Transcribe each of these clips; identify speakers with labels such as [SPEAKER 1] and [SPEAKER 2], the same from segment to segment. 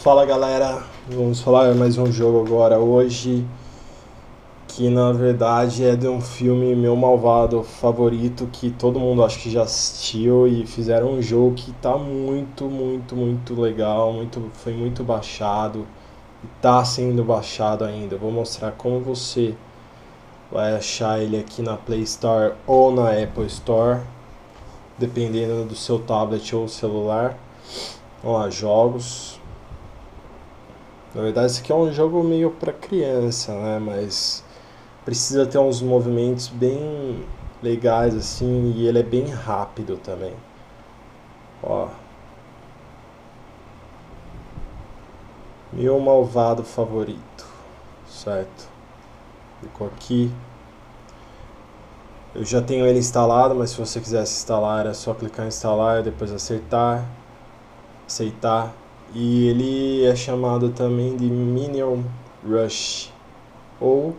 [SPEAKER 1] Fala galera, vamos falar mais um jogo agora hoje que na verdade é de um filme meu malvado favorito que todo mundo acho que já assistiu e fizeram um jogo que tá muito, muito, muito legal, muito, foi muito baixado e tá sendo baixado ainda. Vou mostrar como você vai achar ele aqui na Play Store ou na Apple Store, dependendo do seu tablet ou celular. Vamos lá, jogos. Na verdade, esse aqui é um jogo meio para criança, né? Mas precisa ter uns movimentos bem legais assim e ele é bem rápido também. Ó. Meu malvado favorito. Certo? Ficou aqui. Eu já tenho ele instalado, mas se você quisesse instalar é só clicar em instalar e depois acertar, aceitar. E ele é chamado também de Minion Rush ou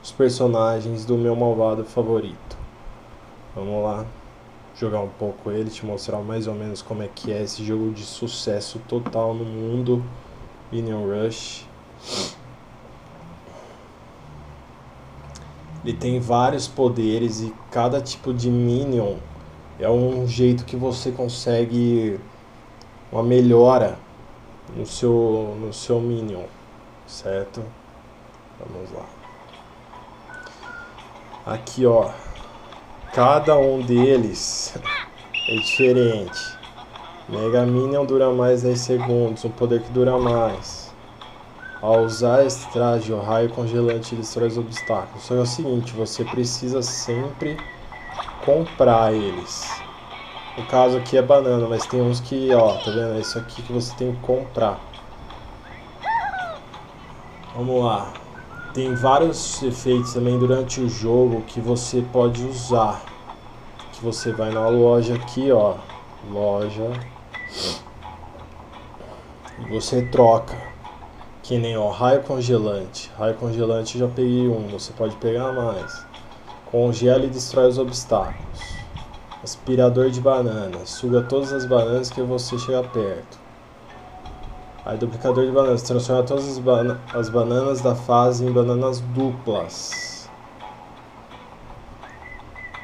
[SPEAKER 1] os personagens do meu malvado favorito. Vamos lá jogar um pouco ele, te mostrar mais ou menos como é que é esse jogo de sucesso total no mundo, Minion Rush. Ele tem vários poderes e cada tipo de Minion é um jeito que você consegue uma melhora no seu, no seu Minion, certo? Vamos lá. Aqui, ó. Cada um deles é diferente. Mega Minion dura mais 10 segundos, um poder que dura mais. Ao usar esse traje, o raio congelante destrói os obstáculos. Só que é o seguinte, você precisa sempre comprar eles. No caso aqui é banana, mas tem uns que, ó, tá vendo? É isso aqui que você tem que comprar. Vamos lá tem vários efeitos também durante o jogo que você pode usar. Que você vai na loja aqui, ó, loja, e você troca. Que nem ó, raio congelante. Raio congelante já peguei um, você pode pegar mais. Congela e destrói os obstáculos. Aspirador de bananas. Suga todas as bananas que você chega perto. Aí, duplicador de bananas. Transforma todas as, bana as bananas da fase em bananas duplas.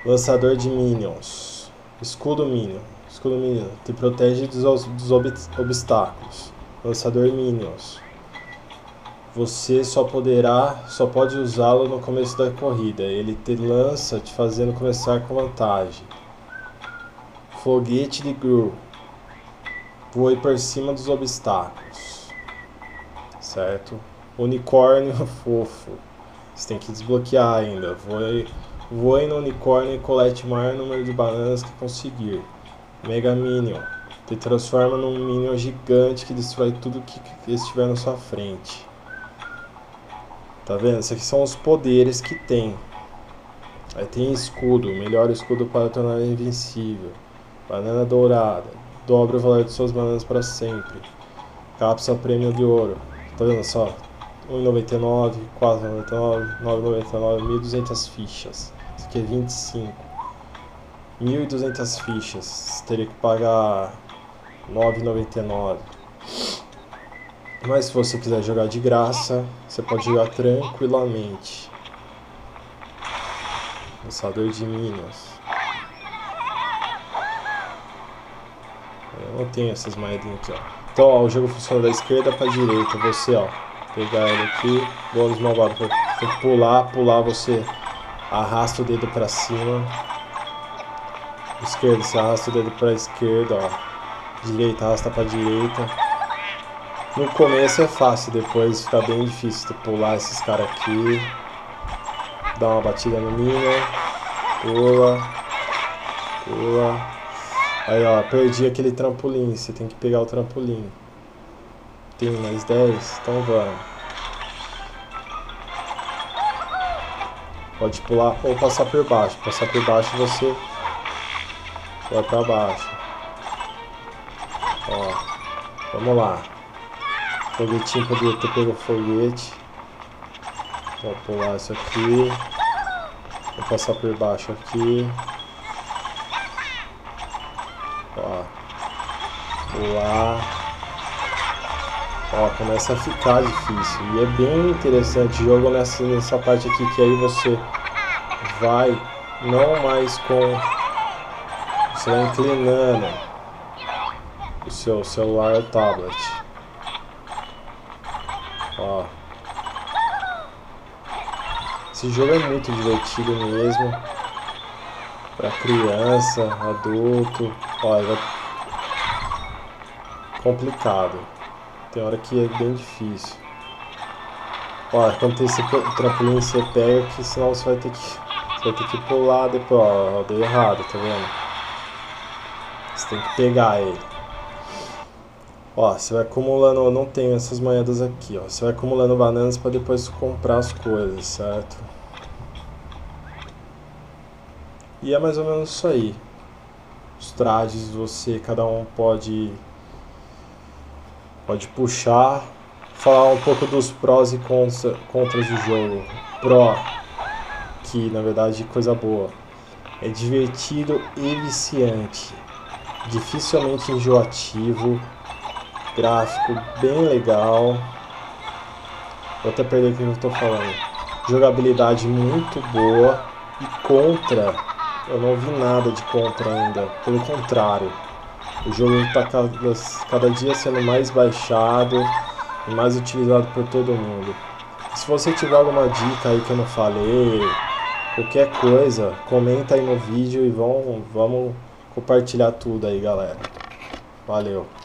[SPEAKER 1] Lançador de minions. Escudo minion. Escudo minion. Te protege dos, dos ob obstáculos. Lançador minions. Você só poderá, só pode usá-lo no começo da corrida. Ele te lança, te fazendo começar com vantagem. Foguete de Gru voe por cima dos obstáculos. Certo? Unicórnio fofo. Você tem que desbloquear ainda. Voe, voe no unicórnio e colete o maior número de bananas que conseguir. Mega Minion. Te transforma num Minion gigante que destrói tudo que, que estiver na sua frente. Tá vendo? Esses aqui são os poderes que tem. Aí tem escudo. Melhor escudo para tornar invencível. Banana dourada dobra o valor de suas bananas para sempre. Cápsula prêmio de ouro. Tá vendo só? 1,99, 4,99, 9,99, 1.200 fichas. Isso aqui é 25. 1.200 fichas. Teria que pagar 9,99. Mas se você quiser jogar de graça, você pode jogar tranquilamente. Lançador de Minas. Eu tenho essas moedinhas aqui, ó. Então, ó, o jogo funciona da esquerda pra direita. Você, ó, pegar ele aqui, bônus malvado. Tem pular, pular, você arrasta o dedo pra cima. Esquerda, você arrasta o dedo pra esquerda, ó. Direita, arrasta pra direita. No começo é fácil, depois fica bem difícil de pular esses caras aqui. Dá uma batida no minion. Pula. Pula. Aí, ó, perdi aquele trampolim. Você tem que pegar o trampolim. Tem mais 10? Então vamos. Pode pular ou passar por baixo. Passar por baixo você vai pra baixo. Ó, vamos lá. Foguetinho poderia ter pego o foguete. Vou pular isso aqui. Vou passar por baixo aqui. Ó. Pular. Ó, começa a ficar difícil. E é bem interessante o jogo nessa, nessa parte aqui que aí você vai não mais com. Você vai inclinando o seu celular ou tablet. Ó. Esse jogo é muito divertido mesmo. Pra criança, adulto. Ó, é complicado. Tem hora que é bem difícil. Ó, quando tem esse trampolim você pega que senão você vai ter que. Você vai ter que pular depois, ó, deu errado, tá vendo? Você tem que pegar ele. Ó, você vai acumulando, não tem essas moedas aqui, ó. Você vai acumulando bananas para depois comprar as coisas, certo? E é mais ou menos isso aí. Os trajes você, cada um pode pode puxar, falar um pouco dos prós e contra, contras do jogo. Pró, que na verdade é coisa boa, é divertido e viciante, dificilmente enjoativo, gráfico bem legal. Vou até perder o que eu estou falando. Jogabilidade muito boa e contra, eu não vi nada de contra ainda, pelo contrário o jogo está cada, cada dia sendo mais baixado e mais utilizado por todo mundo. Se você tiver alguma dica aí que eu não falei, qualquer coisa, comenta aí no vídeo e vamos, vamos compartilhar tudo aí, galera. Valeu!